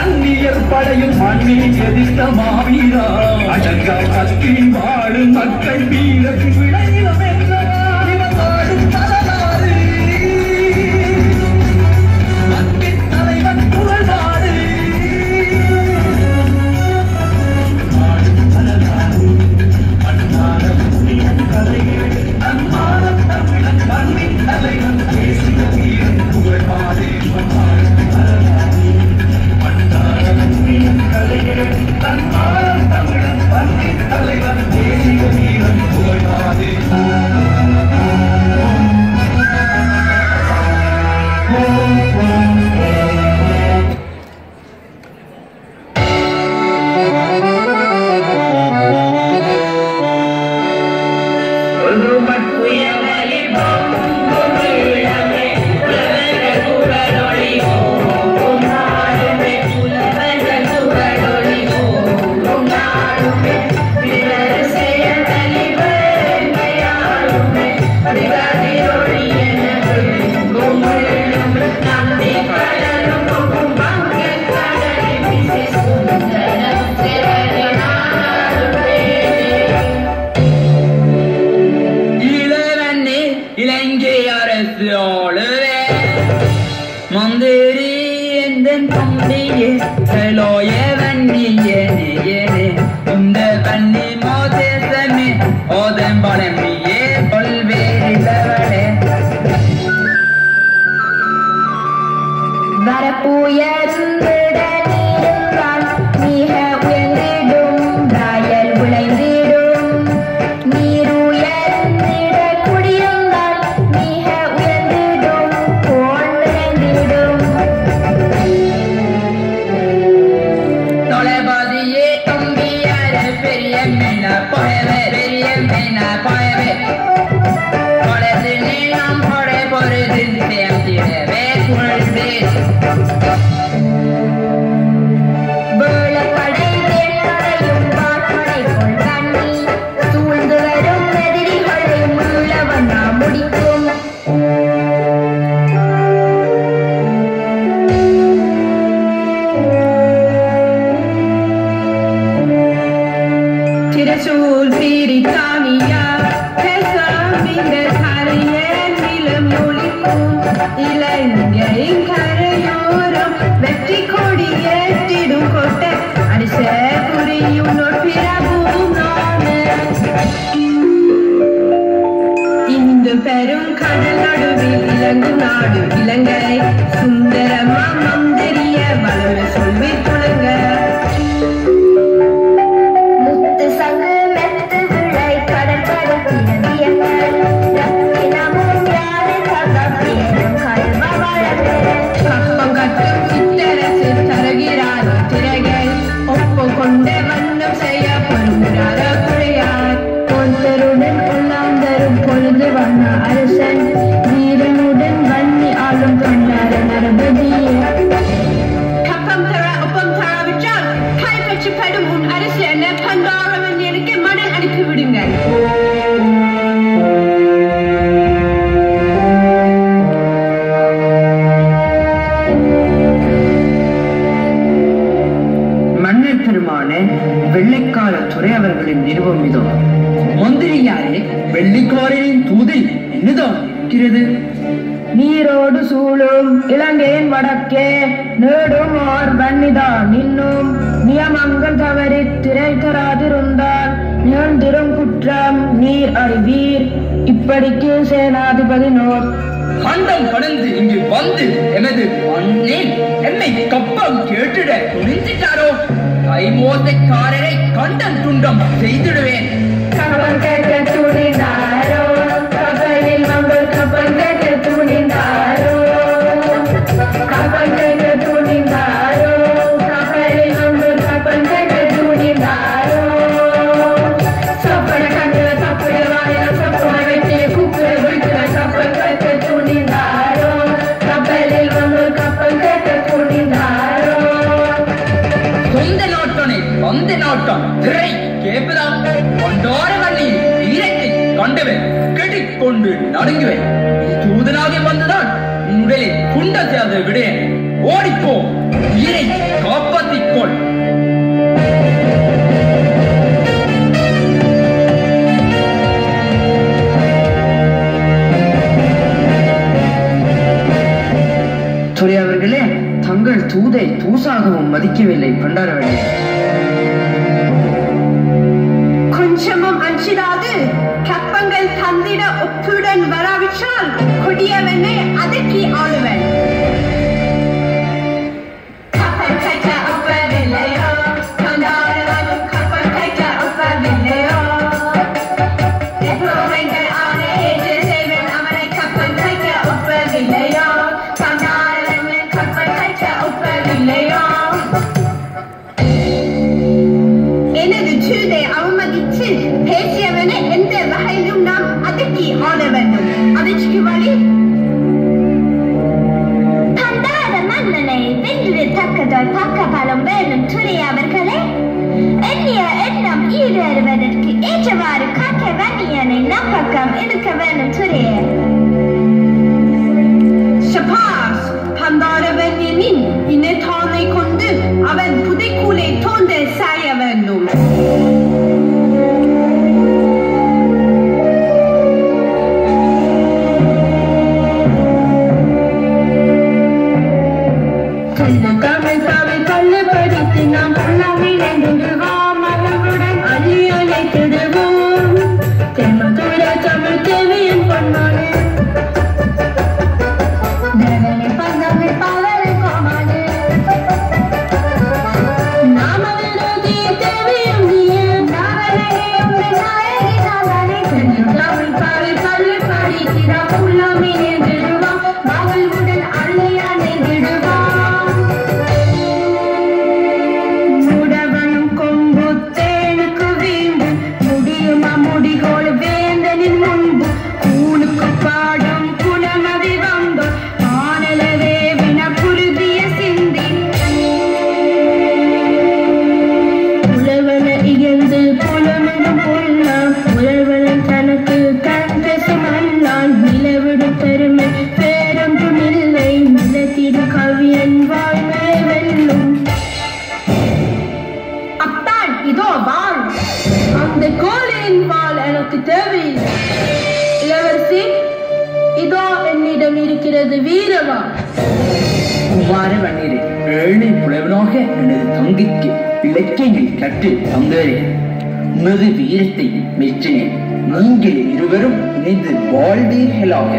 அந்நியர் படையும் மண்ணில் எதிர்த்த மாவீரா. அழகா பத்தி வாழும் மக்கள் வீரர் விளை Vara puya കടലും കടലൊടുവിൽ ഇലങ്ങും നാടും. ഇലങ്കൈ സുന്ദരമാ മന്ദരിയ വളമ குற்றம் நீர் அறிவீர். இப்படிக்கு சேனாதிபதி நோர். கண்டம் கடந்து இங்கு வந்து எனது அண்ணே என்னை கப்பம் கேட்டுட துணிஞ்சிட்டாரோ? கைமோசக்காரரை கண்டம் துண்டம் செய்திடுவேன். கேட்க துணினார் கண்டவன் கெட்டிக்கொண்டு நடுங்குவேன். தூதனாக வந்துதான் உன்னுடைய குண்டத்தை விடேன் ஓடிப்போ உயிரை காப்பாற்றிக் கொள் அவர்களே தங்கள் தூதை தூசாகவும் மதிக்கவில்லை பண்டாரவர்களே கொஞ்சமும் அஞ்சிடாது. dear Venne, Adaki Oliver. Ricevaru qualche bandiera in Napakam in the cavern Turie. Shapas, Pandara Benyamin, in a tone condu, aven pudicule tonde saia vendum. Come, come, come, come, come, come, come, இருக்கிறது வீரவாள் குமார வண்ணீரே ஏழை புலவனாக எனது தங்கைக்கு இலக்கியங்கள் கற்று தந்தேன் உனது வீரத்தை மெச்சினேன். நீங்கள் இருவரும் இணைந்து வாழ்வீர்களாக.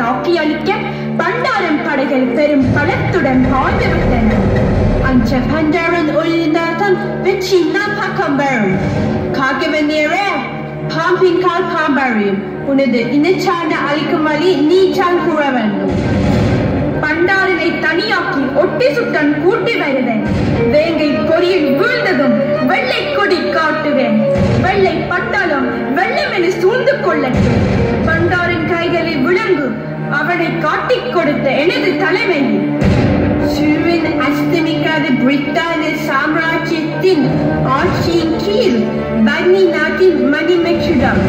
தாக்கி அழிக்க பண்டாரம் பெரும் பலத்துடன் பாய்ந்துவிட்டன அந்த பண்டாரன் ஒழிந்தால்தான் வெற்றி நம் பக்கம் வரும். காக்கவன் நேரே பாம்பின் கால் பாம்பாரியும். உனது இனச்சார்ந்த அழிக்கும் வழி நீ கூற வேண்டும். பண்டாரனை தனியாக்கி ஒட்டி சுட்டன் கூட்டி வருவேன். வேங்கை பொறியில் வீழ்ந்ததும் வெள்ளை கொடி காட்டுவேன். வெள்ளை பட்டாளம் வெள்ளமென சூழ்ந்து கொள்ளட்டும். காட்டிக் கொடுத்த எனது தலைமை சூரியன் அஸ்தமிக்காத பிரித்தானிய சாம்ராஜ்யத்தின் ஆட்சியின் கீழ் பன்னி நாட்டின் மணிமெச்சுடம்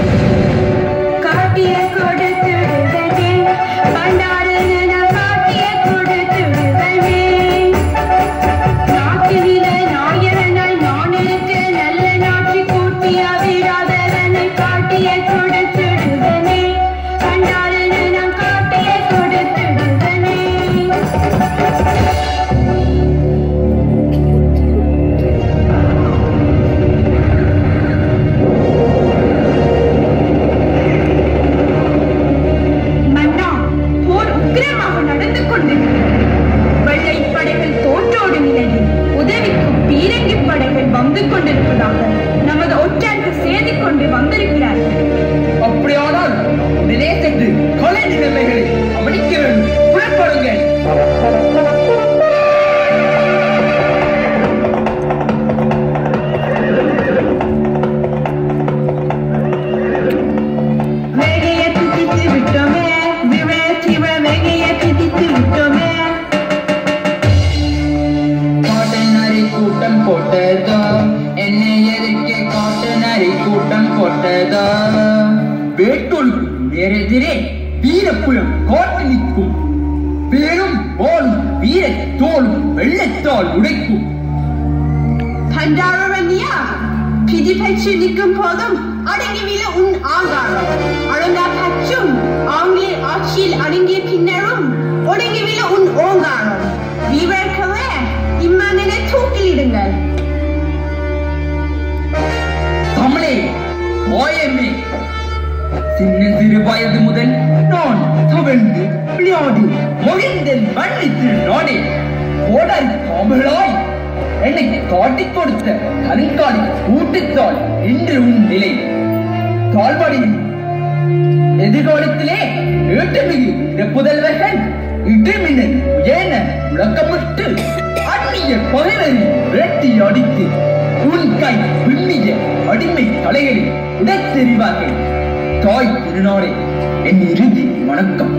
போட்டதோ என்னை எதிர்க்க காட்டுநரை கூட்டம் போட்டதோ. வேட்டூர் வேறெதிரே வீரப்புலம் கோட்டு நிற்கும். பேரும் போலும் வீரத்தோளும் வெள்ளத்தால் உடைக்கும் பண்டாரவன்யா பிடி பெற்று நிற்கும் போதும் அடங்கிவில உன் ஆங்காரம் அடங்கா பற்றும் ஆங்கில ஆட்சியில் அடங்கிய பின்னரும் ஒடுங்கிவில உன் ஓங்காரம் வீரர்களே இம்மன்னனை தூக்கிலிடுங்கள் தமிழே போயமே சின்ன சிறு வயது முதல் வெந்து தவழ்ந்து விளையாடி மொழிந்தன் மன்னித்து நாடே கோடாய் தமிழாய் என்னை காட்டிக் கொடுத்த கருங்காடி கூட்டுத்தால் இன்று உன் நிலை. தாழ்வடையும் எதிர்காலத்திலே ஏற்றுமிகு புதல்வர்கள் இடிமின்னல் ஏன முழக்கமிட்டு அந்நிய பகைவரை விரட்டி அடித்து உன் கை பின்னிய அடிமை தலைகளை உடைத்தெறிவார்கள் தாய் திருநாளே என் இறுதி வணக்கம்.